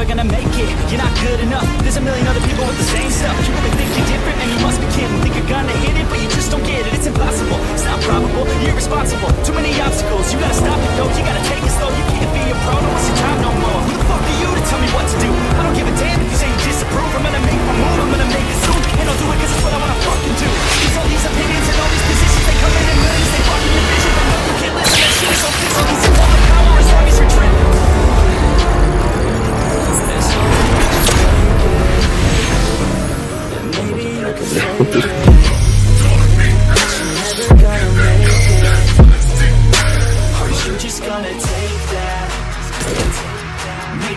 never gonna make it. You're not good enough. There's a million other people with the same stuff